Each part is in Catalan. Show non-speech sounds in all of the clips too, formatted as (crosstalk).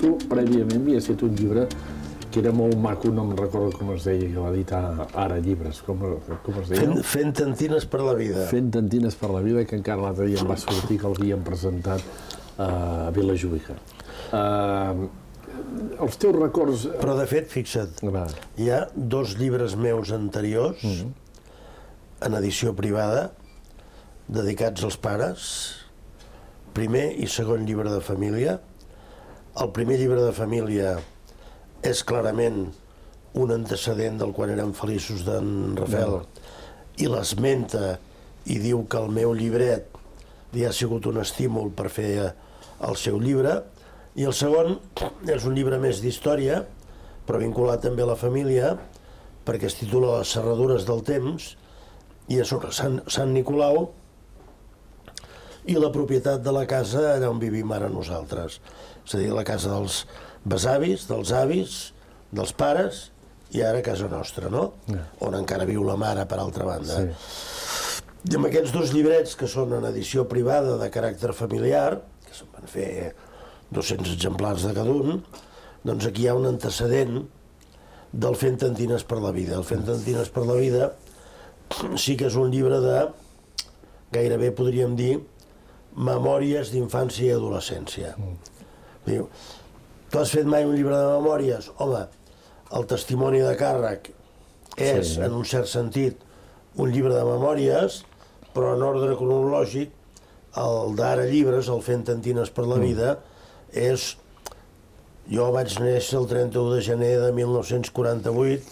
tu prèviament havies fet un llibre que era molt maco, no me'n recordo com es deia, que va editar ara llibres, com, com es deia? Fent, fent tantines per la vida. Fent tantines per la vida, que encara l'altre dia em va sortir que l'havien presentat a Vilajuïga. Uh, els teus records... Però, de fet, fixa't, Va. hi ha dos llibres meus anteriors, en edició privada, dedicats als pares, primer i segon llibre de família. El primer llibre de família és clarament un antecedent del quan érem feliços d'en Rafael. I l'esmenta i diu que el meu llibret li ha sigut un estímul per fer el seu llibre. I el segon és un llibre més d'història però vinculat també a la família perquè es titula Les serradures del temps i és sobre Sant, Sant Nicolau i la propietat de la casa allà on vivim ara nosaltres. És a dir, la casa dels besavis, dels avis, dels pares i ara casa nostra, no? Ja. On encara viu la mare, per altra banda. Sí. I amb aquests dos llibrets, que són en edició privada de caràcter familiar, que se'n van fer 200 exemplars de cada un, doncs aquí hi ha un antecedent del Fent Tantines per la vida. El Fent Tantines per la vida sí que és un llibre de, gairebé podríem dir, memòries d'infància i adolescència. Diu, tu has fet mai un llibre de memòries? Home, el testimoni de càrrec és, Sí. en un cert sentit, un llibre de memòries, però en ordre cronològic, el d'ara llibres, el Fent Tantines per la vida, és... Jo vaig néixer el 31 de gener de 1948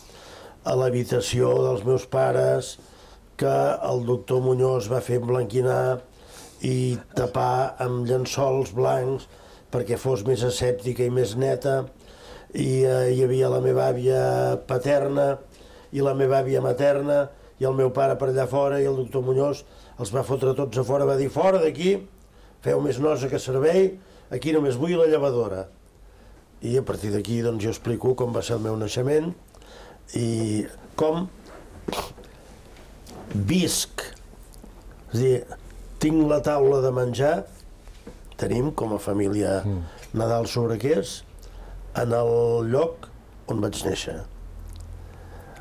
a l'habitació dels meus pares que el doctor Muñoz va fer emblanquinar i tapar amb llençols blancs perquè fos més asèptica i més neta i eh, hi havia la meva àvia paterna i la meva àvia materna i el meu pare per allà fora i el doctor Muñoz els va fotre tots a fora, va dir fora d'aquí, feu més nosa que servei, aquí només vull la llevadora. I a partir d'aquí doncs jo explico com va ser el meu naixement i com visc, és dir, tinc la taula de menjar, tenim com a família Nadal sobre què és, en el lloc on vaig néixer.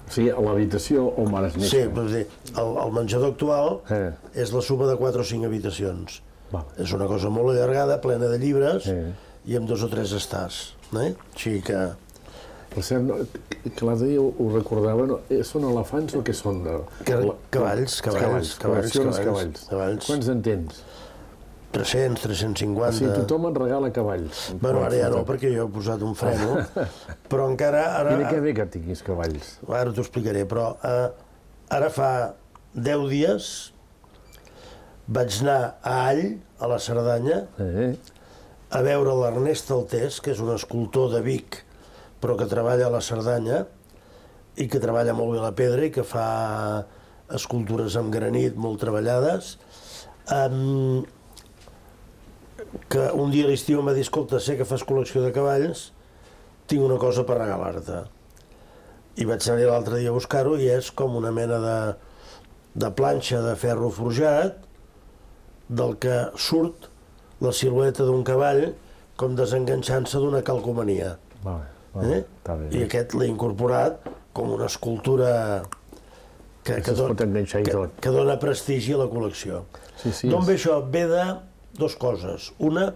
O sigui, a l'habitació on Sí, néixer. és a dir, el, el menjador actual Eh. és la suma de 4 o 5 habitacions. Val. És una cosa molt allargada, plena de llibres, Sí. i amb dos o tres estàs. Eh? Així que... Per cert, no, que- l'altre dia ho, ho recordava, no, eh, són elefants o què són? De... Cavalls, cavalls, cavalls, cavalls, col·lecciones cavalls, cavalls. Quants en tens? 300, O 350... sigui, tothom et regala cavalls. Bueno, ara ja no, perquè jo he posat un freno, (laughs) però encara... Ara, I de què ve que tinguis cavalls? Ara t'ho explicaré, però eh, ara fa 10 dies vaig anar a All, a la Cerdanya, Eh? a veure l'Ernest Altés, que és un escultor de Vic, però que treballa a la Cerdanya i que treballa molt bé la pedra i que fa escultures amb granit molt treballades. Um, que un dia a l'estiu em va dir, escolta, sé que fas col·lecció de cavalls, tinc una cosa per regalar-te. I vaig anar l'altre dia a buscar-ho i és com una mena de, de planxa de ferro forjat del que surt la silueta d'un cavall com desenganxant-se d'una calcomania. Vale, vale, Eh? bé. I aquest l'he incorporat com una escultura que, que, i que, que dona prestigi a la col·lecció. Sí, sí. D'on ve això? Ve de dos coses. Una,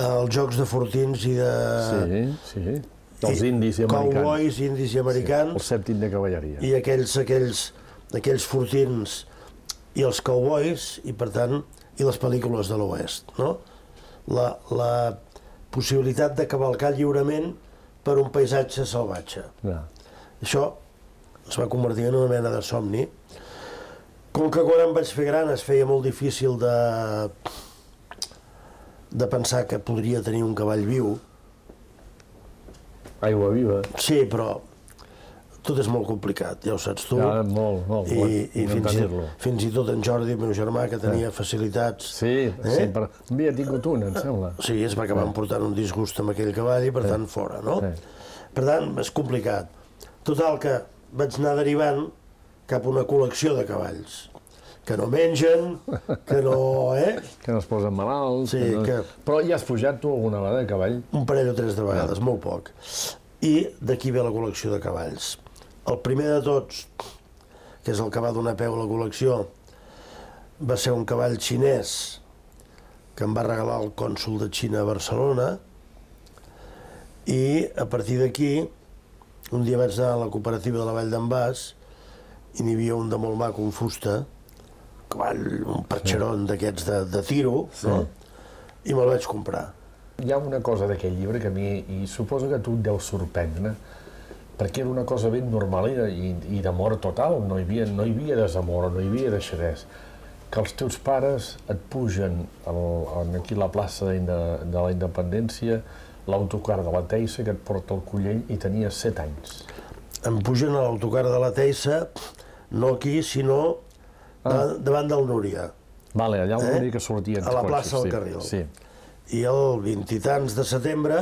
els jocs de fortins i de... Sí, sí. Dels indis i americans. Cowboys, indis i americans. El sèptim de cavalleria. i aquells, aquells, aquells fortins i els cowboys i per tant i les pel·lícules de l'oest no? la, la possibilitat de cavalcar lliurement per un paisatge salvatge Ja. això es va convertir en una mena de somni com que quan em vaig fer gran es feia molt difícil de de pensar que podria tenir un cavall viu Aigua viva. sí, però tot és molt complicat, ja ho saps tu Ja, molt, molt. i, i fins, i, fins i tot en Jordi, el meu germà, que tenia facilitats... Sí, Eh? sempre. Un dia ha tingut un, em sembla. Sí, es va acabar portant un disgust amb aquell cavall i, per tant, fora, no? Sí. Per tant, és complicat. Total, que vaig anar derivant cap a una col·lecció de cavalls, que no mengen, que no... Eh? (laughs) Que no es posen malalts... Sí, que no... que- Però ja has pujat tu alguna vegada de cavall? Un parell o tres de vegades, molt poc. I d'aquí ve la col·lecció de cavalls. El primer de tots, que és el que va donar peu a la col·lecció, va ser un cavall xinès que em va regalar el cònsul de Xina a Barcelona i a partir d'aquí un dia vaig anar a la cooperativa de la Vall d'en Bas i n'hi havia un de molt maco, un fusta, un perxeron d'aquests de, de tiro, no? i me'l vaig comprar. Hi ha una cosa d'aquell llibre que a mi, i suposo que tu et deu sorprendre, perquè era una cosa ben normal i, i, i d'amor total, no hi, havia, no hi havia desamor, no hi havia deixadès, que els teus pares et pugen al, en aquí a la plaça de, de la Independència l'autocar de la Teissa que et porta el Collell i tenies 7 anys. em pugen a l'autocar de la Teissa, no aquí, sinó davant, davant del Núria. Vale, allà on Eh? que sortien A la plaça del sí. Carril. Sí. I el 20 i tants de setembre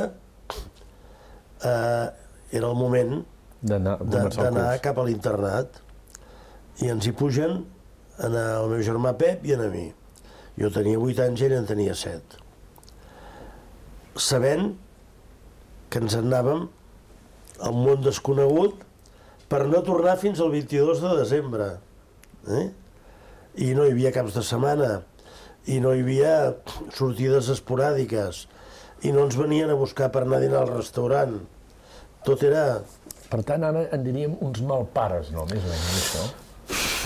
eh, era el moment D'anar cap a l'internat i ens hi pugen en el meu germà Pep i en a mi. Jo tenia 8 anys i ell en tenia 7. Sabent que ens en anàvem al món desconegut per no tornar fins al 22 de desembre. Eh? I no hi havia caps de setmana, i no hi havia sortides esporàdiques, i no ens venien a buscar per anar a dinar al restaurant. Tot era Per tant, ara en diríem uns malpares, no? Més o menys, això.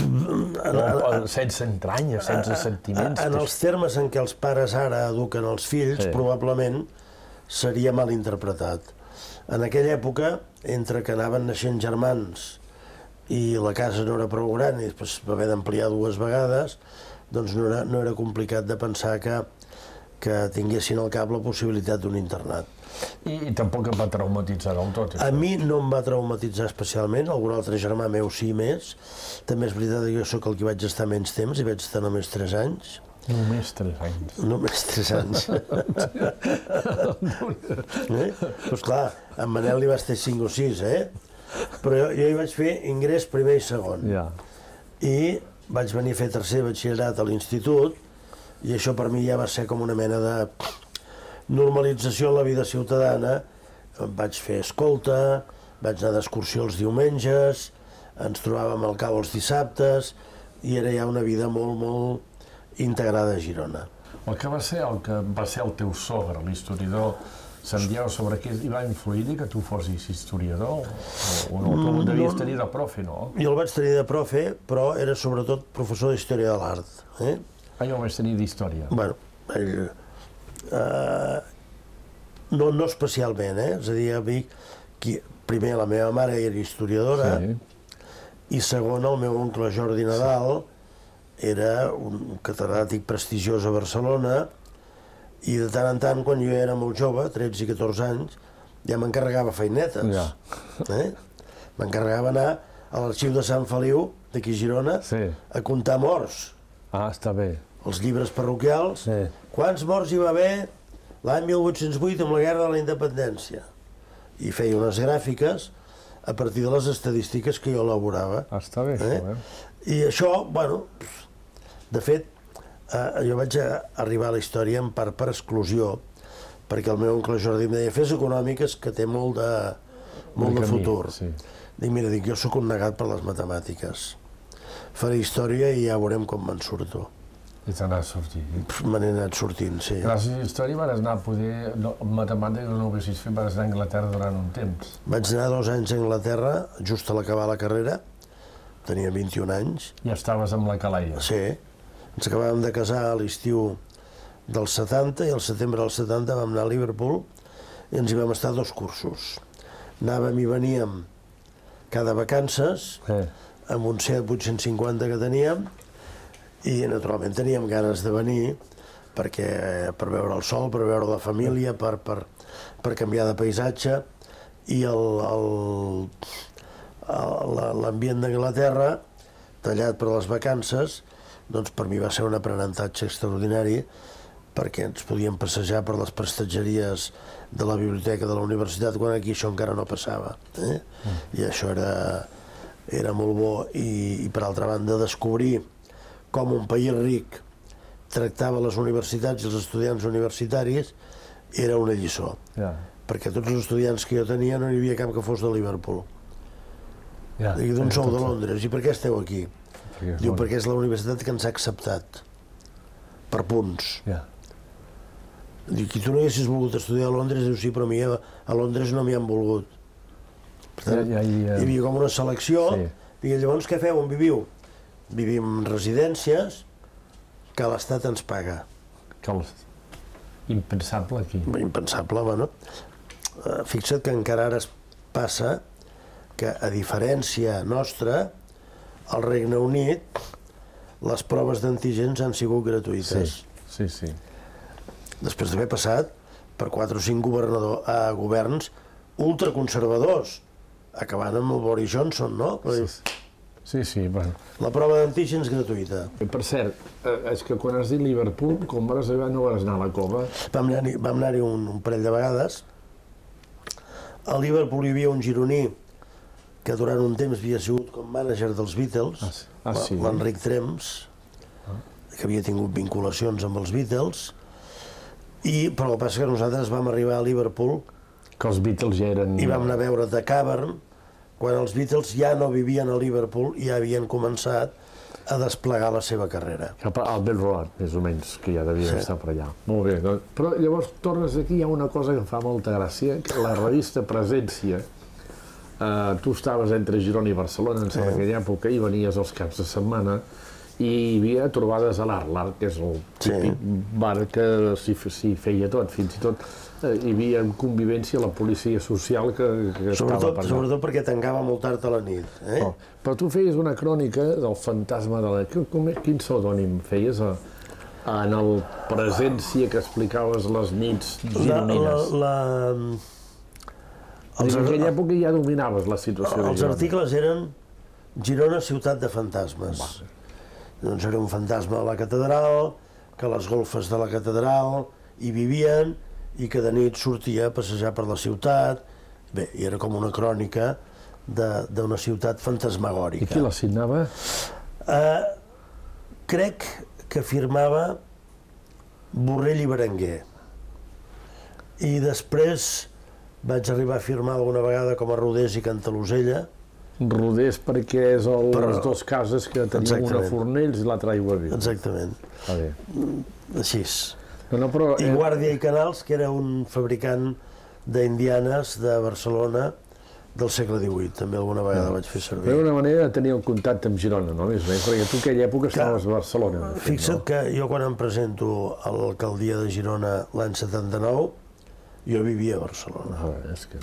en, No, sense entranyes, sense sentiments. en els termes en què els pares ara eduquen els fills, sí. probablement seria mal interpretat. En aquella època, entre que anaven naixent germans i la casa no era prou gran i després va haver d'ampliar dues vegades, doncs no era, no era complicat de pensar que, que tinguessin al cap la possibilitat d'un internat. I, I tampoc em va traumatitzar del tot, A això. mi no em va traumatitzar especialment, algun altre germà meu sí més. També és veritat que jo sóc el que vaig estar menys temps i vaig estar només 3 anys. Només 3 anys. Només 3 anys. (laughs) eh? Doncs clar, en Manel li vas fer 5 o 6, eh? Però jo, jo hi vaig fer ingrés primer i segon. Ja. I vaig venir a fer tercer batxillerat a l'institut i això per mi ja va ser com una mena de normalització en la vida ciutadana. Vaig fer escolta, vaig anar d'excursió els diumenges, ens trobàvem al cau els dissabtes i era ja una vida molt, molt integrada a Girona. El que va ser el que va ser el teu sogre, l'historiador Santiago, sobre què hi va influir que tu fossis historiador? O, o no, tu Mm, devies no. tenir de profe, no? Jo el vaig tenir de profe, però era sobretot professor d'història de l'art. Eh? Ah, jo el vaig tenir d'història. Bueno, ell, eh, no, no especialment, eh? És a dir, a mi, qui, primer la meva mare era historiadora Sí. i segon el meu oncle Jordi Nadal era un catedràtic prestigiós a Barcelona i de tant en tant, quan jo era molt jove, 13 i 14 anys, ja m'encarregava feinetes. Ja. Eh? M'encarregava anar a l'arxiu de Sant Feliu, d'aquí a Girona, Sí. a comptar morts Ah, està bé. els llibres parroquials, Sí. quants morts hi va haver l'any 1808 amb la Guerra de la Independència. I feia unes gràfiques a partir de les estadístiques que jo elaborava. Està bé, Eh? això, eh? I això, bueno, de fet, eh, jo vaig arribar a la història en part per exclusió, perquè el meu oncle Jordi em deia fes econòmiques que té molt de, molt de, De camí, futur. sí. Dic, mira, dic, jo sóc un negat per les matemàtiques. Faré història i ja veurem com me'n surto. I t'anà a sortir. Pff, Me n'he anat sortint, sí. Gràcies a història vas anar a poder... No, matemàtiques no ho haguessis fet, vas anar a Anglaterra durant un temps. Vaig anar dos anys a Anglaterra, just a l'acabar la carrera, tenia 21 anys, Ja estaves amb la calaia. sí, ens acabàvem de casar a l'estiu del 70 i al setembre del 70 vam anar a Liverpool i ens hi vam estar dos cursos. Anàvem i veníem cada vacances, Eh. amb un Seat 850 que teníem, i naturalment teníem ganes de venir perquè per veure el sol, per veure la família, per, per, per canviar de paisatge, i l'ambient d'Anglaterra, tallat per les vacances, doncs per mi va ser un aprenentatge extraordinari perquè ens podíem passejar per les prestatgeries de la biblioteca de la universitat quan aquí això encara no passava. Eh? I això era, era molt bo i, i per altra banda descobrir com un país ric tractava les universitats i els estudiants universitaris era una lliçó. Ja. Perquè tots els estudiants que jo tenia no hi havia cap que fos de Liverpool. Ja. I d'on Ja, sou de Londres? I per què esteu aquí? Perquè Diu, perquè és la universitat que ens ha acceptat. Per punts. Ja. Diu, qui tu no haguessis volgut estudiar a Londres, diu, sí, però a mi a a Londres no m'hi han volgut. Per tant, Ja- ja hi havia- hi havia com una selecció. Sí. Diu, llavors què feu? On viviu? Vivim en residències que l'Estat ens paga. Que els... Impensable aquí. Impensable, home, no? Eh, Fixa't que encara ara es passa que, a diferència nostra, al Regne Unit, les proves d'antígens han sigut gratuïtes. Sí, sí, sí. després d'haver passat per quatre o cinc governador, eh, governs ultraconservadors, acabant amb el Boris Johnson, no? Però dius, Sí, sí, bueno. La prova d'antígens gratuïta. Per cert, eh, és que quan has dit Liverpool, com vas arribar no vas anar a la cova. Vam anar-hi vam anar un, un parell de vegades. A Liverpool hi havia un gironí que durant un temps havia sigut com mànager dels Beatles, Ah, sí. Ah, sí? l'Enric Trems, que havia tingut vinculacions amb els Beatles, i, però el que passa que nosaltres vam arribar a Liverpool Que els Beatles ja eren... i vam anar a veure The Cavern, quan els Beatles ja no vivien a Liverpool i ja havien començat a desplegar la seva carrera. Cap a Albert Road, més o menys, que ja devia Sí. estar per allà. Molt bé, doncs, però llavors tornes aquí, hi ha una cosa que em fa molta gràcia, que la revista Presència, eh, tu estaves entre Girona i Barcelona en aquella època i venies els caps de setmana i hi havia trobades a l'Art, l'Art que és el Sí. típic bar que s'hi feia tot, fins i tot eh, hi havia en convivència la policia social que, que estava Sobretot, per allà. sobretot perquè tancava molt tard a la nit. Eh? Oh, però tu feies una crònica del fantasma de la... Com, quin pseudònim feies a, en el presència que explicaves les nits La, la, gironines? la, Els, en aquella època ja dominaves la situació de els articles eren Girona, ciutat de fantasmes. Doncs era un fantasma a la catedral, que a les golfes de la catedral hi vivien i que de nit sortia a passejar per la ciutat. Bé, i era com una crònica de- d'una ciutat I fantasmagòrica. qui la signava? Eh, crec que firmava Borrell i Berenguer. I després vaig arribar a firmar alguna vegada com a Rodés i Cantalosella, Rodés perquè és el, Però- les dues cases que tenien una Exactament. Fornells i l'altra Aigua Viva. exactament, Està bé. així. No, no, però, I Guàrdia i Canals, que era un fabricant d'indianes de Barcelona del segle XVIII, també alguna vegada vaig fer Era servir. una manera de tenir el contacte amb Girona, no? Més menys, perquè tu en aquella època estaves a Barcelona. fet, Fixa't que jo quan em presento a l'alcaldia de Girona l'any 79, jo vivia a Barcelona. Ah, és que...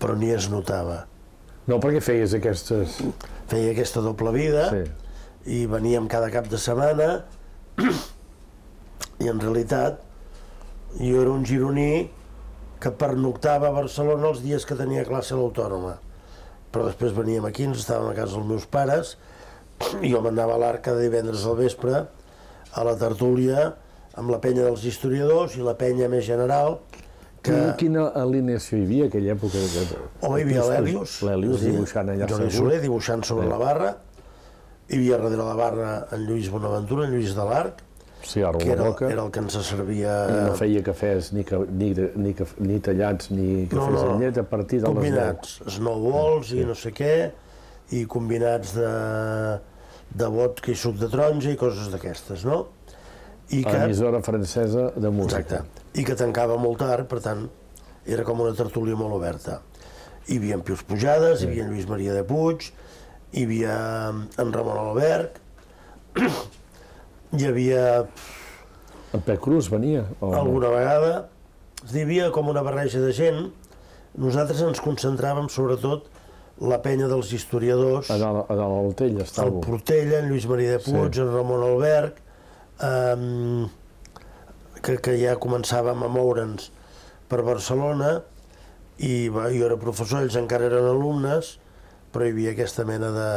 però ni es notava. No, perquè feies aquestes... Feia aquesta doble vida Sí. i veníem cada cap de setmana i en realitat jo era un gironí que pernoctava a Barcelona els dies que tenia classe a l'Autònoma. Però després veníem aquí, ens estàvem a casa dels meus pares i jo m'anava a l'Arc cada divendres al vespre a la tertúlia amb la penya dels historiadors i la penya més general que... Quina alineació hi havia aquella època? Que... O hi havia a dir, dibuixant allà Jordi segur. Soler dibuixant sobre Sí. la barra, hi havia darrere la barra en Lluís Bonaventura, en Lluís de l'Arc, Sí, que era, Roca. era el que ens servia... I no feia cafès ni, ca... ni, ni, caf... ni tallats ni cafès no, no. amb llet a partir de les 10. combinats, snowballs i no sé què, i combinats de, de vodka i suc de taronja i coses d'aquestes, no? I que, Emissora francesa de música. exacte, i que tancava molt tard, per tant, era com una tertúlia molt oberta. Hi havia en Pius Pujades, hi havia en Lluís Maria de Puig, hi havia en Ramon Alberg, (clears throat) hi havia En Pep Cruz venia? O alguna vegada, a hi havia com una barreja de gent. Nosaltres ens concentràvem sobretot la penya dels historiadors, A dalt, a dalt al Tell el estava. Portella, en Lluís Maria de Puig, Sí. en Ramon Alberg, que, que ja començàvem a moure'ns per Barcelona, i va, jo era professor, ells encara eren alumnes, però hi havia aquesta mena de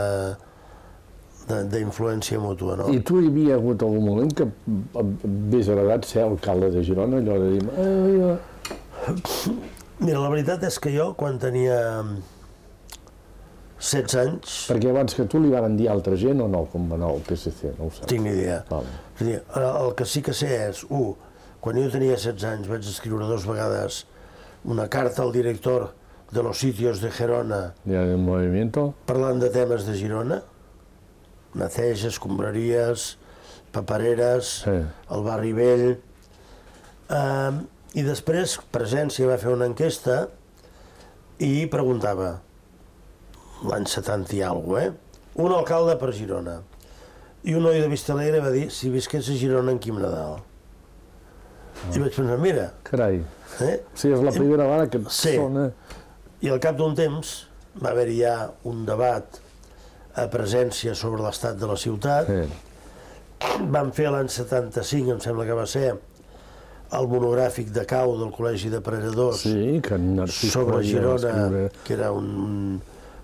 de- d'influència mútua, no? I tu hi havia hagut algun moment que hagués agradat ser alcalde de Girona, allò de dir... Eh, Mira, la veritat és que jo, quan tenia 16 anys, Perquè abans que tu li van dir altra gent o no, com va anar el PSC, no ho saps. tinc idea. Vale. És dir, el que sí que sé és, un, quan jo tenia 16 anys vaig escriure dos vegades una carta al director de los sitios de Gerona Día del movimiento. parlant de temes de Girona, neteja, escombraries, papereres, Sí. el barri vell... Um, I després Presència va fer una enquesta i preguntava, l'any 70 i alguna cosa, eh? Un alcalde per Girona. I un noi de Vistalegre va dir si visqués a Girona en Quim Nadal. I vaig pensar, mira, Carai, eh? sí, és la primera vegada que Sí. sona... I al cap d'un temps va haver-hi ja un debat a presència sobre l'estat de la ciutat. Sí. Vam fer l'any 75, em sembla que va ser, el monogràfic de Cau del Col·legi de Predadors sí, que sobre Girona, que era un,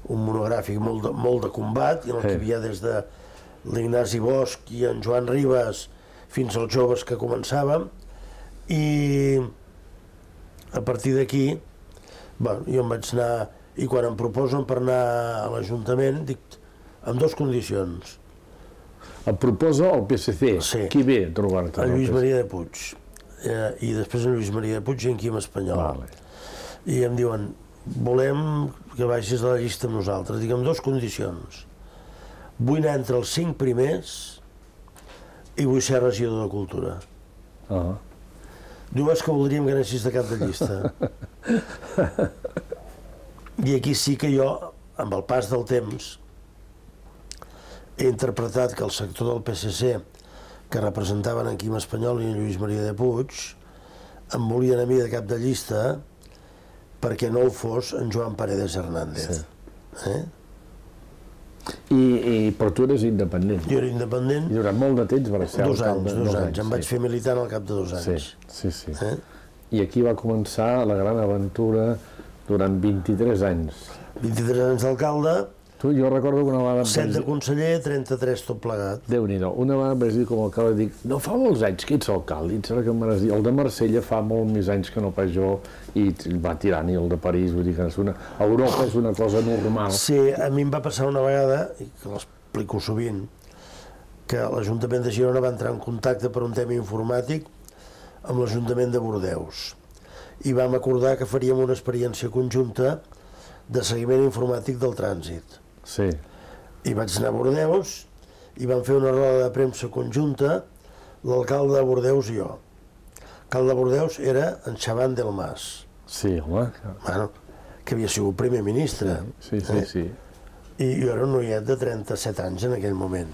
un monogràfic molt de, molt de combat, i en el que hi havia des de l'Ignasi Bosch i en Joan Ribas fins als joves que començàvem, i a partir d'aquí, bueno, jo em vaig anar, i quan em proposen per anar a l'Ajuntament, dic, amb dues condicions. Et proposa el PSC. Sí. Qui ve a trobar-te? En Lluís PSC? Maria de Puig, eh, i després en Lluís Maria de Puig i en Quim Espanyol. Vale. I em diuen, volem que vagis a la llista amb nosaltres. Amb dues condicions. Vull anar entre els cinc primers i vull ser regidor de Cultura. Ah. Diu, és que voldríem que anessis de cap de llista. (laughs) I aquí sí que jo, amb el pas del temps, he interpretat que el sector del PSC, que representaven en Quim Espanyol i en Lluís Maria de Puig, em volien a mi de cap de llista perquè no ho fos en Joan Paredes Hernández. Sí. Eh? I, I, però tu eres independent. Jo era independent I durant molt de temps vas ser dos alcalde. anys, dos, anys. Em vaig fer militant al cap de dos Sí, anys. sí, sí. Eh? I aquí va començar la gran aventura durant 23 anys. 23 anys d'alcalde, Tu, jo recordo que una vegada... em 7 vaig de conseller, 33 tot plegat. Déu-n'hi-do. Una vegada em vaig dir com a alcalde, dic, no fa molts anys que ets alcalde, i em sembla que em vas dir, el de Marsella fa molt més anys que no pas jo, i va tirant, i el de París, vull dir que és una... Europa és una cosa normal. Sí, a mi em va passar una vegada, i que l'explico sovint, que l'Ajuntament de Girona va entrar en contacte per un tema informàtic amb l'Ajuntament de Bordeus. I vam acordar que faríem una experiència conjunta de seguiment informàtic del trànsit. Sí, I vaig anar a Bordeus i vam fer una roda de premsa conjunta l'alcalde de Bordeus i jo. L'alcalde de Bordeus era en Xavan del Mas, sí, home. bueno, que havia sigut primer ministre. Sí, sí, Eh? sí. I jo era un noiet de 37 anys en aquell moment.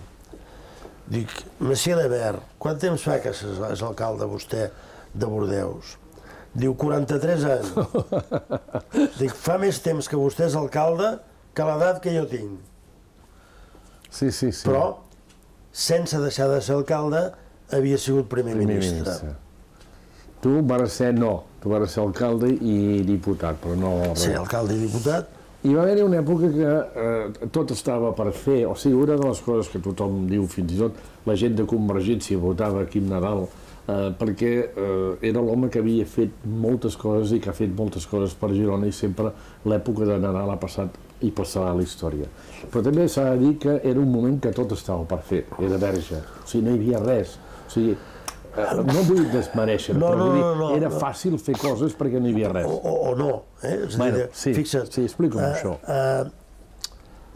Dic, Monsieur Lebert, quant temps fa que és alcalde vostè de Bordeus? Diu, 43 anys. (laughs) Dic, fa més temps que vostè és alcalde que l'edat que jo tinc. Sí, sí, sí. Però, sense deixar de ser alcalde, havia sigut primer, Primer ministre. ministre. Tu vas ser, no, tu vas ser alcalde i diputat, però no... Sí, alcalde i diputat. Hi va haver una època que eh, tot estava per fer, o sigui, una de les coses que tothom diu, fins i tot la gent de Convergència votava Quim Nadal, eh, perquè eh, era l'home que havia fet moltes coses i que ha fet moltes coses per Girona i sempre l'època de Nadal ha passat i passarà a la història. Però també s'ha de dir que era un moment que tot estava per fer, era verge, o sigui, no hi havia res. O sigui, eh, no vull desmereixer, No, però no, no, no, era no. fàcil fer coses perquè no hi havia res. O, o, o no. Eh? És Bueno, dir, sí, fixa't, sí, explica'm eh, això. Eh,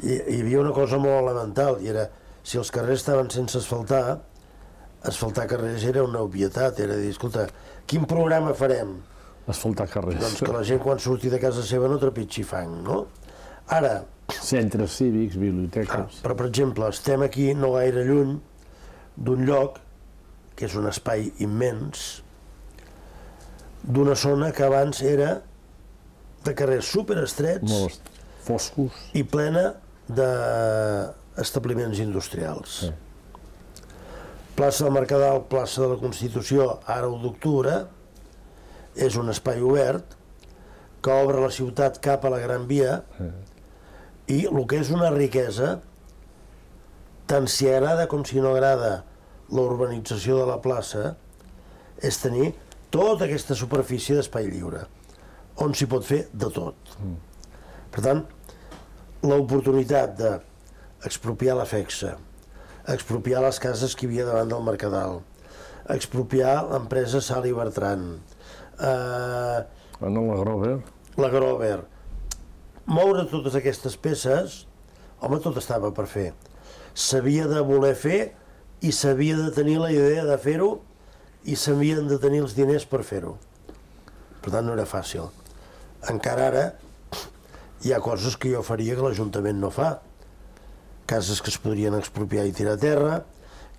hi, hi havia una cosa molt elemental, i era, si els carrers estaven sense asfaltar, asfaltar carrers era una obvietat, era dir, escolta, quin programa farem? Asfaltar carrers. Doncs que la gent quan surti de casa seva no trepitgi fang, no? Ara, Centres cívics, ah, biblioteques... però per exemple, estem aquí no gaire lluny d'un lloc que és un espai immens, d'una zona que abans era de carrers superestrets Molts foscos. i plena d'establiments industrials. Sí. Plaça del Mercadal, plaça de la Constitució, ara 1 d'octubre, és un espai obert que obre la ciutat cap a la Gran Via i el que és una riquesa, tant si agrada com si no agrada la urbanització de la plaça, és tenir tota aquesta superfície d'espai lliure, on s'hi pot fer de tot. Per tant, l'oportunitat d'expropiar la FEXA, expropiar les cases que hi havia davant del Mercadal, expropiar l'empresa Sal i Bertran, eh, En la Grover, la Grover. Moure totes aquestes peces, home, tot estava per fer. S'havia de voler fer i s'havia de tenir la idea de fer-ho i s'havien de tenir els diners per fer-ho. Per tant, no era fàcil. Encara ara hi ha coses que jo faria que l'Ajuntament no fa. Cases que es podrien expropiar i tirar a terra,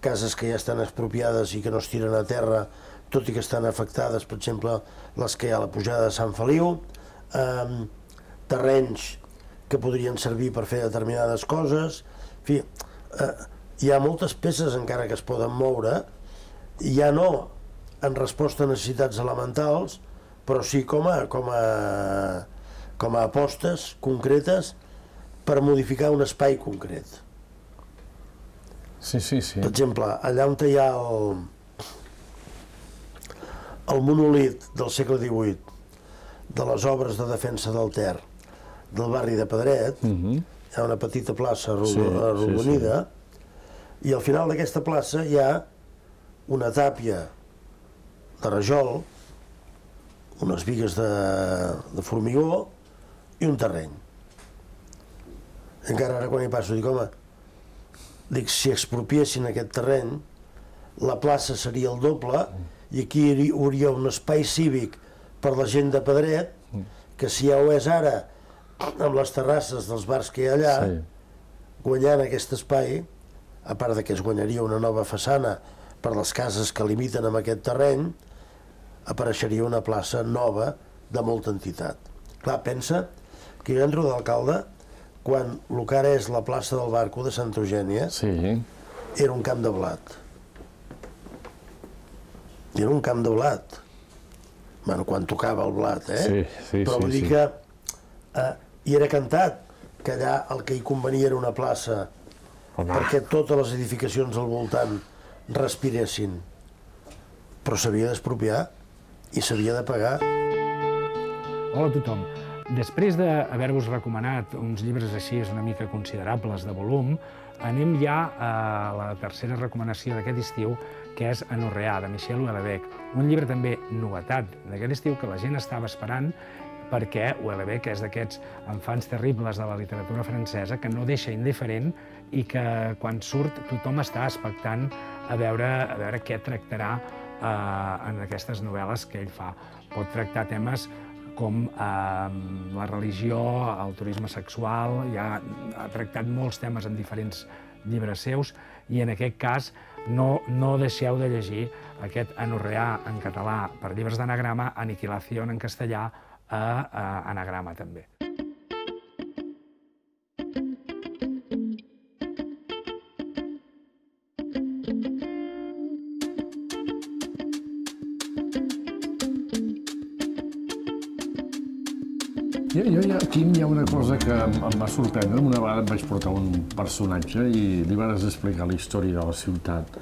cases que ja estan expropiades i que no es tiren a terra, tot i que estan afectades, per exemple, les que hi ha a la pujada de Sant Feliu, eh, terrenys que podrien servir per fer determinades coses, en fi, eh, hi ha moltes peces encara que es poden moure, ja no en resposta a necessitats elementals, però sí com a, com a, com a apostes concretes per modificar un espai concret. sí, sí, sí. Per exemple, allà on hi ha el, el monolit del segle XVIII de les obres de defensa del Ter del barri de Pedret, Mhm. hi ha una petita plaça arro- Sí, sí, arrodonida i al final d'aquesta plaça hi ha una tàpia de rajol, unes vigues de, de formigó i un terreny. Encara ara quan hi passo dic, home, dic, si expropiessin aquest terreny, la plaça seria el doble i aquí hi hauria un espai cívic per la gent de Pedret, que si ja ho és ara, amb les terrasses dels bars que hi ha allà, Sí. guanyant aquest espai, a part de que es guanyaria una nova façana per les cases que limiten amb aquest terreny, apareixeria una plaça nova de molta entitat. Clar, pensa que jo entro d'alcalde quan el que ara és la plaça del Barco de Santa Eugènia Sí, era un camp de blat. Era un camp de blat. Bueno, quan tocava el blat, eh? Sí, sí, Però sí, vull dir sí. que... Eh, I era cantat que allà el que hi convenia era una plaça home, perquè totes les edificacions al voltant respiressin. Però s'havia d'expropiar i s'havia de pagar. Hola a tothom. Després d'haver-vos recomanat uns llibres així una mica considerables de volum, anem ja a la tercera recomanació d'aquest estiu, que és Anorreà, de Michel Houellebecq. Un llibre també novetat d'aquest estiu que la gent estava esperant perquè Houellebecq és d'aquests enfants terribles de la literatura francesa que no deixa indiferent i que quan surt tothom està expectant a veure, a veure què tractarà eh, en aquestes novel·les que ell fa. Pot tractar temes com eh, la religió, el turisme sexual, ja ha tractat molts temes en diferents llibres seus i en aquest cas no, no deixeu de llegir aquest anorreà en català per llibres d'anagrama, Aniquilació en castellà, a, a anagrama també. Jo, jo ja, aquí hi ha una cosa que em, va sorprendre. Una vegada em vaig portar un personatge i li vas explicar la història de la ciutat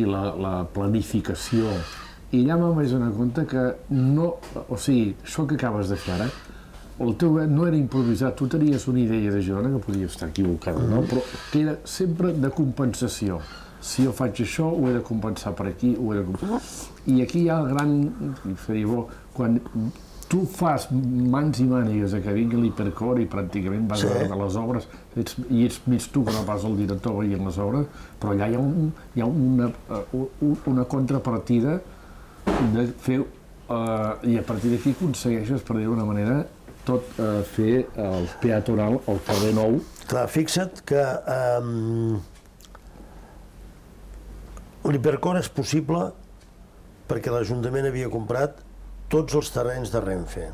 i la, la planificació. I allà me'n vaig donar compte que no... O sigui, això que acabes de fer ara, el teu no era improvisat, tu tenies una idea de Girona que podia estar equivocada, no? però que era sempre de compensació. Si jo faig això, ho he de compensar per aquí, ho he de compensar... I aquí hi ha el gran... I faria bo, quan tu fas mans i mànigues a que vingui l'hipercor i pràcticament vas Sí. a les obres ets, i ets més tu que no pas el director veient les obres, però allà hi ha, un, hi ha una, uh, una contrapartida de fer, uh, i a partir d'aquí aconsegueixes, per dir d'una manera, tot uh, fer el peatonal al carrer Nou. Clar, fixa't que um, l'hipercor és possible perquè l'Ajuntament havia comprat tots els terrenys de Renfe.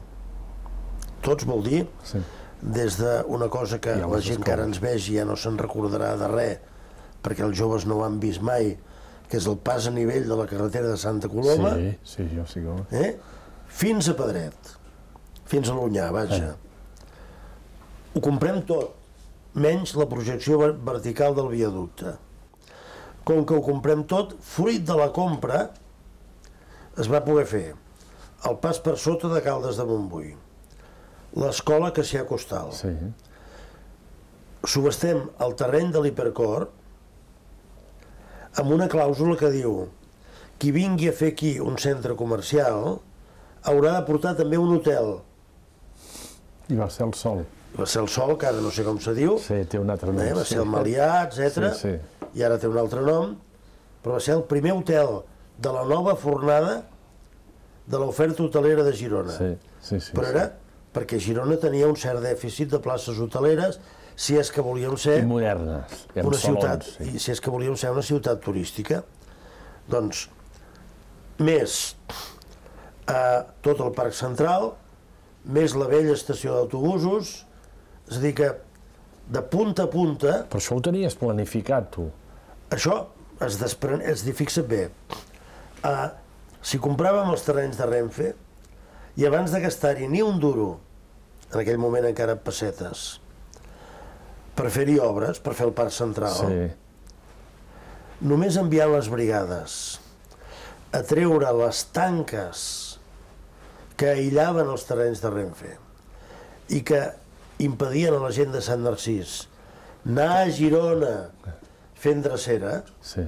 Tots vol dir Sí. des d'una cosa que I a la gent que ara ens vegi ja no se'n recordarà de res, perquè els joves no ho han vist mai, que és el pas a nivell de la carretera de Santa Coloma, Sí, sí, jo sí que... eh? fins a Pedret, fins a l'Unyà, vaja. Ho comprem tot, menys la projecció ver- vertical del viaducte. Com que ho comprem tot, fruit de la compra, es va poder fer el pas per sota de Caldes de Montbui, l'escola que s'hi ha costal, Sí. subestem el terreny de l'hipercor amb una clàusula que diu qui vingui a fer aquí un centre comercial haurà de portar també un hotel. I va ser el sol. Va ser el Sol, que ara no sé com se diu, Sí, té un altre nom. eh? va sí. ser el Malià, (laughs) etc. Sí, sí. i ara té un altre nom, però va ser el primer hotel de la nova fornada de l'oferta hotelera de Girona. Sí, sí, sí. però sí. era perquè Girona tenia un cert dèficit de places hoteleres si és que volíem ser I modernes. I una ciutat, salons, sí. i si és que volíem ser una ciutat turística. Doncs, més eh, tot el Parc Central, més la vella estació d'autobusos, és a dir que de punta a punta, Però això ho tenies planificat, tu. això es, desprèn, es dir, fixa't bé, eh, si compràvem els terrenys de Renfe i abans de gastar-hi ni un duro, en aquell moment encara en pessetes, per fer-hi obres, per fer el Parc Central, Sí. només enviant les brigades a treure les tanques que aïllaven els terrenys de Renfe i que impedien a la gent de Sant Narcís anar a Girona fent drecera Sí.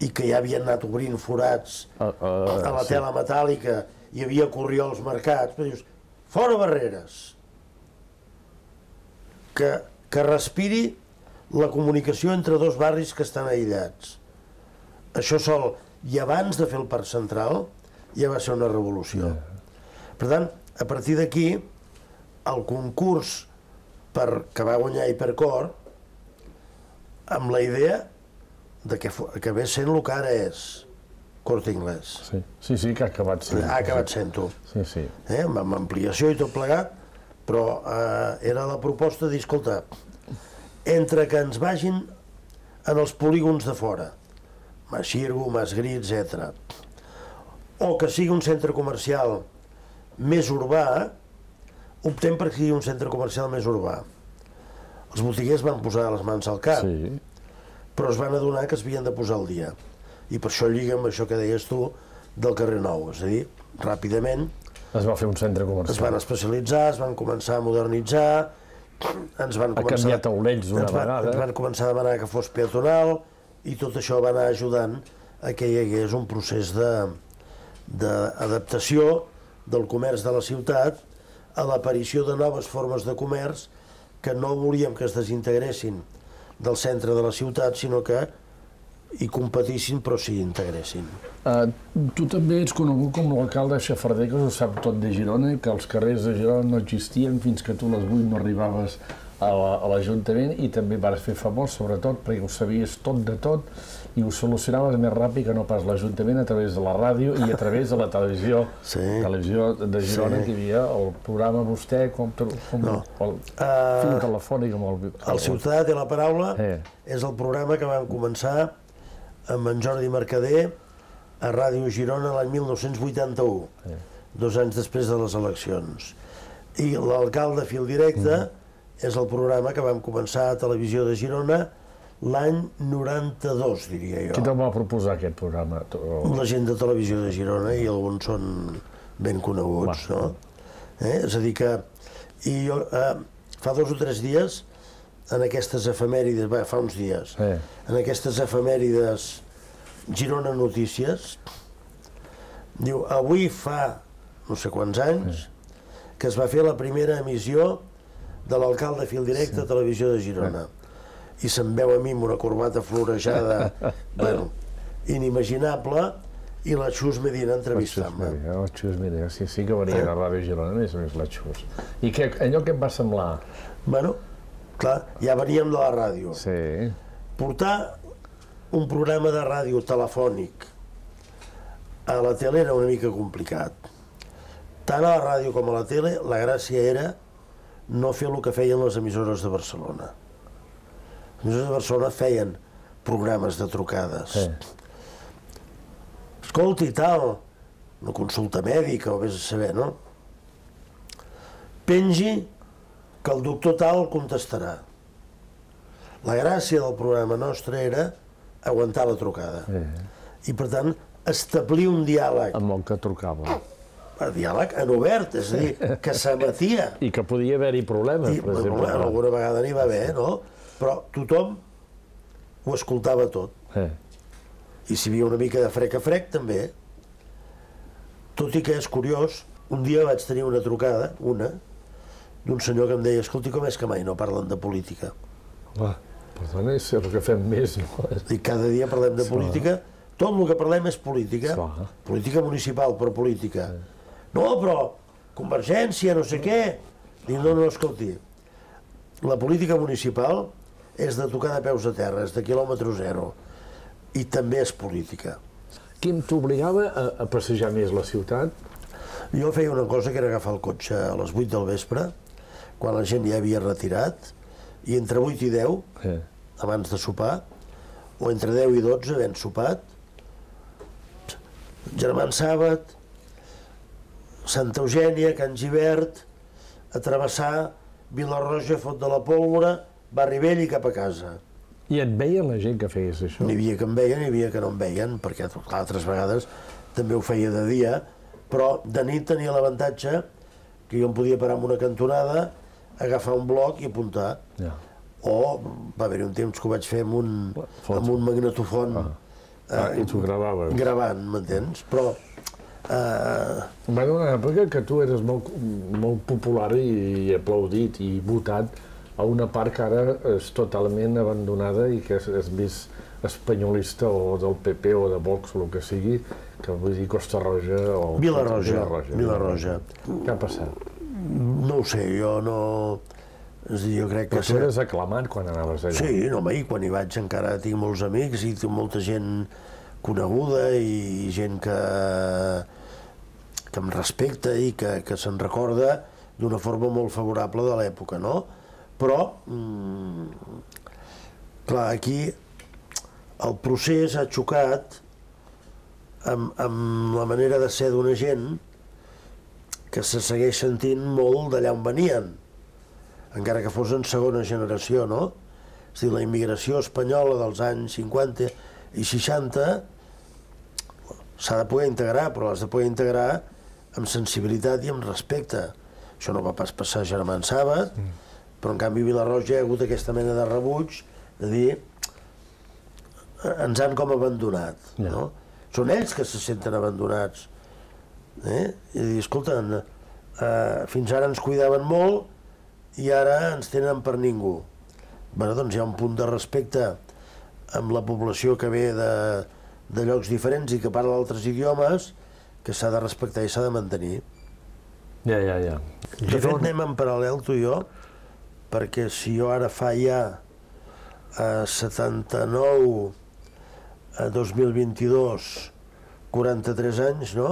i que ja havien anat obrint forats Uh, uh, a la tela metàl·lica hi havia corriols marcats però dius, fora barreres que, que respiri la comunicació entre dos barris que estan aïllats. Això sol i abans de fer el parc central ja va ser una revolució. Per tant, a partir d'aquí el concurs per, que va guanyar Hipercor amb la idea de que, ve sent el que ara és Corte Inglés. Sí, sí, sí, que ha acabat sent. ha acabat sent-ho. Sí, sí. eh, amb, amb ampliació i tot plegat, però eh, era la proposta dir, escolta, entre que ens vagin en els polígons de fora, Mas Xirgo, Mas Gris, etc. O que sigui un centre comercial més urbà, optem per que sigui un centre comercial més urbà. Els botiguers van posar les mans al cap, Sí. però es van adonar que es havien de posar al dia. I per això lliga amb això que deies tu del carrer Nou, és a dir, ràpidament Es va fer un centre es van comercial. especialitzar, es van començar a modernitzar, ens van Ha començar... canviat taulells una ens van, vegada. Ens van començar a demanar que fos peatonal i tot això va anar ajudant a que hi hagués un procés de- d'adaptació del comerç de la ciutat a l'aparició de noves formes de comerç que no volíem que es desintegressin del centre de la ciutat, sinó que hi competissin però s'hi integressin. Uh, tu també ets conegut com l'alcalde xafarder que ho sap tot de Girona i que els carrers de Girona no existien fins que tu a les 8 no arribaves a la- l'Ajuntament i també vas fer famós, sobretot, perquè ho sabies tot de tot i ho solucionaves més ràpid que no pas l'Ajuntament a través de la ràdio i a través de la televisió. (laughs) Sí. Televisió de Girona, Sí. que hi havia el programa vostè, com, com No. el Eh, fil telefònic amb el... El Ciutadà té la paraula Eh. és el programa que vam començar amb en Jordi Mercader a Ràdio Girona l'any 1981, dos anys després de les eleccions. I l'alcalde fil directe és el programa que vam començar a Televisió de Girona l'any 92, diria Qui jo. te'l va proposar aquest programa? Tu- La gent de Televisió de Girona i alguns són ben coneguts, Va. no? Eh? És a dir que... I jo, eh, fa dos o tres dies, en aquestes efemèrides, bé, fa uns dies, Eh. en aquestes efemèrides Girona Notícies, diu, avui fa no sé quants anys que es va fer la primera emissió de l'alcalde fil directe a Televisió de Girona. I se'm veu a mi amb una corbata florejada, (laughs) bueno, inimaginable, i la Xus Medina entrevistant-me. El Xus, mira, sí, sí que venia a Ràdio Girona, a més a més la Xus. I què, allò què et va semblar? Bueno, clar, ja veníem de la ràdio. Sí, Portar un programa de ràdio telefònic a la tele era una mica complicat. Tant a la ràdio com a la tele, la gràcia era no fer el que feien les emissores de Barcelona. Les emissores de Barcelona feien programes de trucades. sí. Escolta i tal, una consulta mèdica o vés a saber, no? Pengi que el doctor tal contestarà. La gràcia del programa nostre era aguantar la trucada. sí. I per tant, establir un diàleg Amb el que trucava. a diàleg en obert, és a dir, que s'emetia. (laughs) I que podia haver-hi problemes, I, per exemple. alguna vegada n'hi va haver, no? Però tothom ho escoltava tot. Eh. I si hi havia una mica de frec a frec, també. Tot i que és curiós, un dia vaig tenir una trucada, una, d'un senyor que em deia, escolti, com és que mai no parlen de política? Va, perdona, és el que fem més, no? Dic, cada dia parlem de política, tot el que parlem és política, política municipal, però política. No, però Convergència, no sé què. Dic, no, no, escolti, la política municipal és de tocar de peus a terra, és de quilòmetre zero, i també és política. Quin t'obligava a, a passejar més la ciutat? Jo feia una cosa que era agafar el cotxe a les 8 del vespre, quan la gent ja havia retirat, i entre 8 i 10, Eh. abans de sopar, o entre 10 i 12, havent sopat, Germán Sàbat, Santa Eugènia, Can Givert, a travessar Vilarroja, Font de la Pólvora, Barri Vell i cap a casa. I et veien la gent que feies això? N'hi havia que em veien, n'hi havia que no em veien, perquè clar, altres vegades també ho feia de dia, però de nit tenia l'avantatge que jo em podia parar en una cantonada, agafar un bloc i apuntar. Ja. O va haver-hi un temps que ho vaig fer amb un, amb un magnetofon Ah. Ah, i tu gravaves. gravant, m'entens? Però eh, Va haver una època que tu eres molt, molt popular i, aplaudit i votat a una part que ara és totalment abandonada i que és, és més espanyolista o del PP o de Vox o el que sigui, que vull dir Costa Roja o... Vilarroja, Vilarroja. Vilarroja. Què ha passat? No ho sé, jo no... És dir, jo crec que... Però tu eres aclamat quan anaves allà. Sí, no, home, i quan hi vaig encara tinc molts amics i tinc molta gent coneguda i gent que, que em respecta i que, que se'n recorda d'una forma molt favorable de l'època, no? Però, mm, clar, aquí el procés ha xocat amb, amb la manera de ser d'una gent que se segueix sentint molt d'allà on venien encara que fos en segona generació, no? És dir, la immigració espanyola dels anys 50 i 60 s'ha de poder integrar, però l'has de poder integrar amb sensibilitat i amb respecte. Això no va pas passar a Germán Sàbat, mm. però en canvi a Vilarroja hi ha hagut aquesta mena de rebuig de dir ens han com abandonat, no? Són ells que se senten abandonats. Eh? I dir, escolta, eh, fins ara ens cuidaven molt i ara ens tenen per ningú. Bé, doncs hi ha un punt de respecte amb la població que ve de, de llocs diferents i que parla altres idiomes que s'ha de respectar i s'ha de mantenir. Ja, ja, ja. De fet, anem en paral·lel tu i jo, perquè si jo ara fa ja a 79 a 2022 43 anys, no?,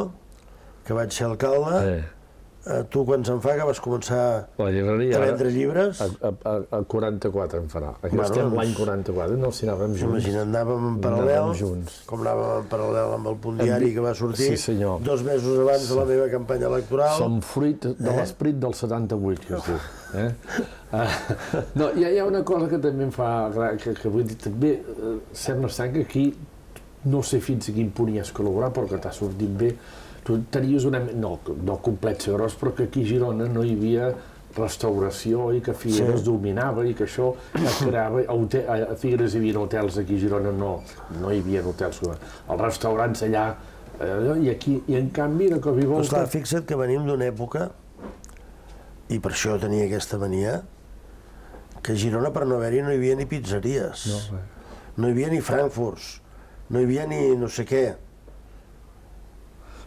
que vaig ser alcalde, Eh, tu quants en fa que vas començar la llibreria... a vendre llibres? A, a, a, a 44 em farà. Aquí Bueno, estem doncs- l'any 44, no? Si anàvem junts. Imagina, anàvem en paral·lel, Anàvem junts. com anàvem en paral·lel amb el punt diari que va sortir Sí, senyor. dos mesos abans de la meva campanya electoral. Som fruit de Eh? l'esperit del 78, que es diu. Eh? Uh, no, hi ha, hi ha una cosa que també em fa que, que vull dir, també eh, sembla que aquí no sé fins a quin punt hi has col·laborat, però que t'ha sortit bé. Tu tenies una... No, no complex gros, però que aquí a Girona no hi havia restauració i que Figueres Sí. dominava i que això es (coughs) creava... A, hotel, a Figueres hi havia hotels, aquí a Girona no, no hi havia hotels. Els restaurants allà, eh, i aquí, i en canvi, de cop i volta... esclar, fixa't que venim d'una època, i per això tenia aquesta mania, que a Girona per no haver-hi no hi havia ni pizzeries, No, no hi havia ni frankfurts, no hi havia ni no sé què.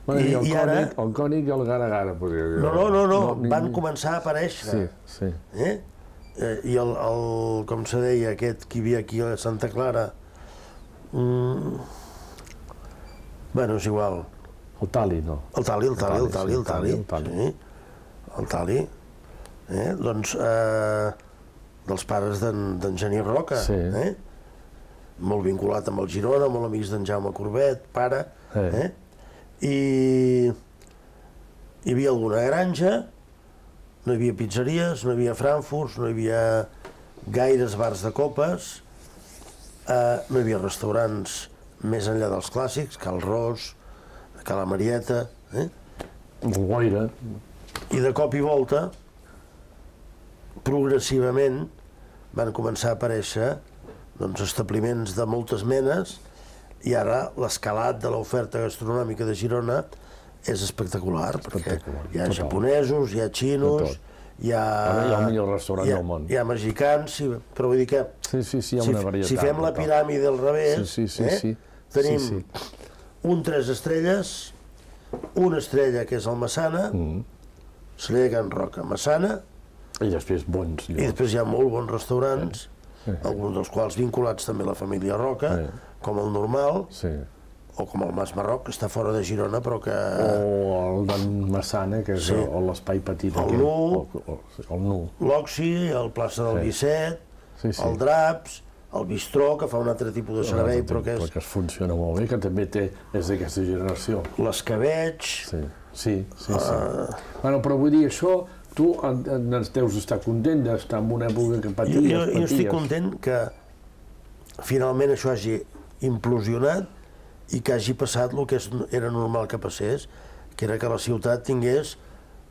Bueno, I- I, el, i cònic, ara- el cònic i el gara-gara, podria dir. No, no, no, no, ni- van començar a aparèixer. Sí, sí. Eh? eh I el, el, com se deia, aquest que hi havia aquí a Santa Clara, mm, bueno, és igual, El tali, no. el tali, el tali, el tali, el tali, el tali. sí, el tali, eh? doncs, eh, dels pares d'en Geni Roca, Sí. eh? molt vinculat amb el Girona, molt amics d'en Jaume Corbet, pare, Eh. eh? I hi havia alguna granja, no hi havia pizzeries, no hi havia frankfurts, no hi havia gaires bars de copes, eh, no hi havia restaurants més enllà dels clàssics, Cal Ros, Cala Marieta, eh? Boira. I de cop i volta, progressivament, van començar a aparèixer doncs, establiments de moltes menes i ara l'escalat de l'oferta gastronòmica de Girona és espectacular, perquè hi ha total. japonesos, hi ha xinos, hi ha... Ara hi ha el millor restaurant ha, del món. Hi ha mexicans, sí, però vull dir que Sí, sí, sí, hi ha una varietat. si fem la piràmide al revés, Sí, sí, sí, eh, sí. tenim Sí, sí. un tres estrelles, una estrella que és el Massana, Mm. Celler Can Roca, Massana, I després bons i llocs. després hi ha molt bons restaurants, alguns dels quals vinculats també a la família Roca. Com el Normal, Sí. o com el Mas Marroc, que està fora de Girona, però que... O el d'en Massana, que és Sí. l'espai petit. El nu. L'Oxi, el plaça del Sí. Vicet, Sí, sí. el Draps, el Bistró, que fa un altre tipus de servei, però que és que es funciona molt bé, que també té, és d'aquesta generació. l'escabeig, Sí, sí, sí. sí. Bueno, però vull dir, això, tu en, en, deus estar content d'estar en una època que Jo, paties, jo, jo estic paties. content que finalment això hagi implosionat i que hagi passat el que era normal que passés, que era que la ciutat tingués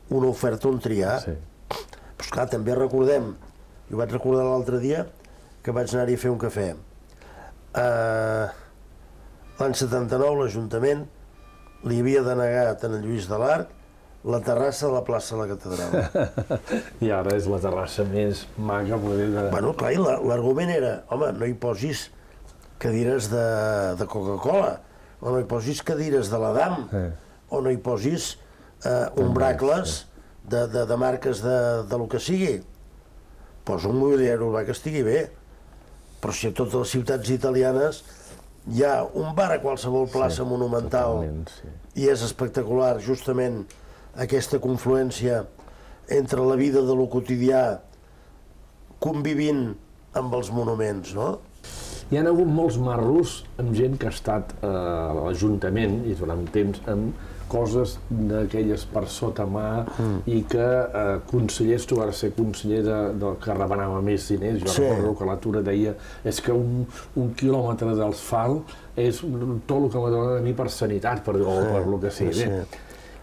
una oferta on triar. Sí. Però esclar, també recordem, jo vaig recordar l'altre dia que vaig anar-hi a fer un cafè. Uh, L'any 79 l'Ajuntament li havia denegat a en Lluís de l'Arc la terrassa de la plaça de la Catedral. (laughs) I ara és la terrassa més maca, poder de... Bueno, clar, i la- l'argument era, home, no hi posis cadires de, de Coca-Cola, o no hi posis cadires de l'Adam, Eh. o no hi posis eh, umbracles de, de, de marques de, de lo que sigui. Posa un mobiliari urbà que estigui bé. Però si a totes les ciutats italianes hi ha un bar a qualsevol plaça Sí, monumental sí. i és espectacular justament aquesta confluència entre la vida de lo quotidià convivint amb els monuments, no? Hi ha hagut molts marros amb gent que ha estat eh, a l'Ajuntament i durant temps amb coses d'aquelles per sota mà mm. i que eh, consellers, tu vas ser conseller de, de, que rebenava més diners, jo Sí. sí. recordo que l'atura deia és que un, un quilòmetre d'asfalt és tot el que m'ha donat a mi per sanitat, per, o per lo que sigui. sí. Bé,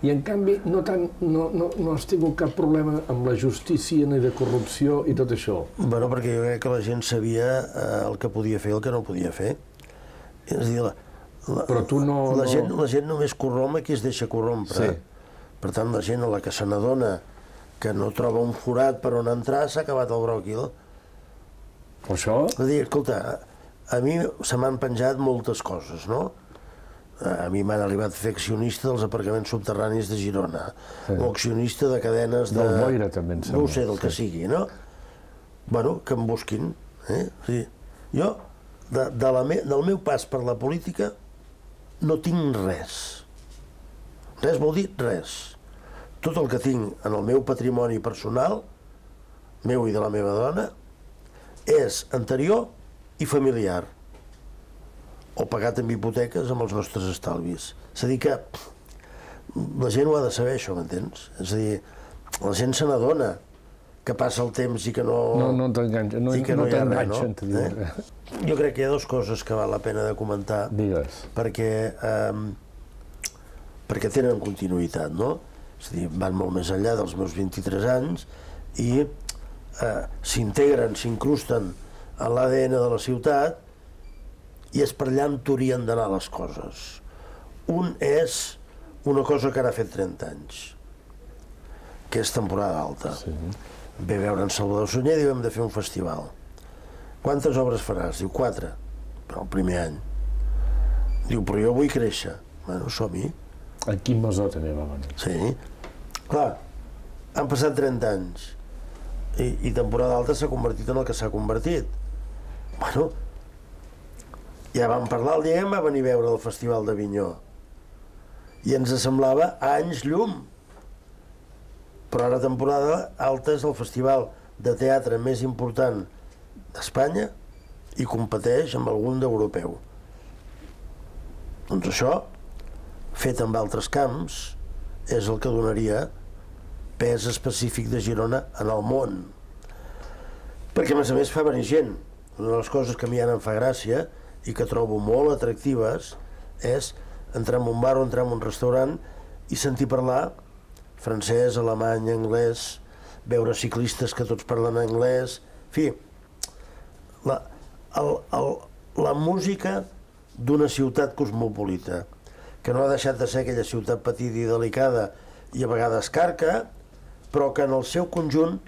i en canvi no, tant, no, no, no has tingut cap problema amb la justícia ni de corrupció i tot això. Bueno, perquè jo crec que la gent sabia eh, el que podia fer i el que no podia fer. És a dir, la, la, Però tu no- la, no- gent, la gent només corromp qui es deixa corrompre. Sí. Per tant, la gent a la que se n'adona que no troba un forat per on entrar s'ha acabat el bròquil. Per això, És a dir, escolta, a mi se m'han penjat moltes coses, no? A mi m'han arribat a fer accionista dels aparcaments subterranis de Girona, Sí. o accionista de cadenes de... Del Boira, també, em No ho sé, del que sí. sigui, no? Bueno, que em busquin. Eh? Sí. Jo, de, de la me, del meu pas per la política, no tinc res. Res vol dir res. Tot el que tinc en el meu patrimoni personal, meu i de la meva dona, és anterior i familiar o pagat amb hipoteques amb els nostres estalvis. És a dir que la gent ho ha de saber, això, m'entens? És a dir, la gent se n'adona que passa el temps i que no... no, no t'enganxa, no, que no, res, t'enganxen, no? Eh? Eh? Jo crec que hi ha dues coses que val la pena de comentar Digues. perquè, eh, perquè tenen continuïtat, no? És a dir, van molt més enllà dels meus 23 anys i eh, s'integren, s'incrusten a l'ADN de la ciutat i és per allà on t'haurien d'anar les coses. Un és una cosa que ara ha fet 30 anys, que és temporada alta. Sí. Ve a veure en Salvador Sunyer i diu hem de fer un festival. Quantes obres faràs? Diu, quatre, però el primer any. Diu, però jo vull créixer. Bueno, som-hi. En Quim Masó també va venir. Sí. Clar, han passat 30 anys i, i temporada alta s'ha convertit en el que s'ha convertit. Bueno, ja vam parlar el dia que va venir a veure el Festival d'Avinyó i ens semblava anys llum. Però ara temporada alta és el festival de teatre més important d'Espanya i competeix amb algun d'europeu. Doncs això, fet amb altres camps, és el que donaria pes específic de Girona en el món. Perquè, a més a més, fa venir gent. Una de les coses que a mi ara em fa gràcia i que trobo molt atractives és entrar en un bar o entrar en un restaurant i sentir parlar francès, alemany, anglès, veure ciclistes que tots parlen anglès, en fi, la, el, el, la música d'una ciutat cosmopolita, que no ha deixat de ser aquella ciutat petita i delicada i a vegades carca, però que en el seu conjunt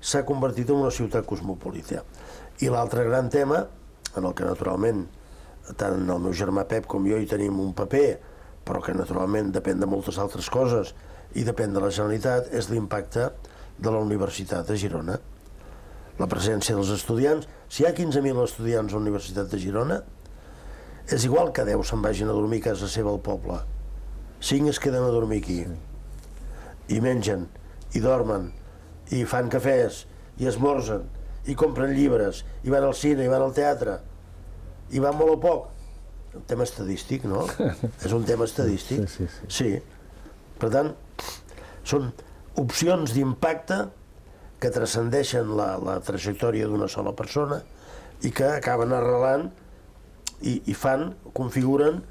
s'ha convertit en una ciutat cosmopolita. I l'altre gran tema, en el que naturalment tant el meu germà Pep com jo hi tenim un paper, però que naturalment depèn de moltes altres coses i depèn de la Generalitat, és l'impacte de la Universitat de Girona. La presència dels estudiants. Si hi ha 15.000 estudiants a la Universitat de Girona, és igual que 10 se'n vagin a dormir a casa seva al poble. 5 es queden a dormir aquí. I mengen, i dormen, i fan cafès, i esmorzen, i compren llibres, i van al cine, i van al teatre, i van molt o poc. Un tema estadístic, no? (laughs) és un tema estadístic. Sí, sí, sí. sí. Per tant, són opcions d'impacte que transcendeixen la, la trajectòria d'una sola persona i que acaben arrelant i, i fan, configuren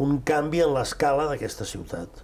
un canvi en l'escala d'aquesta ciutat.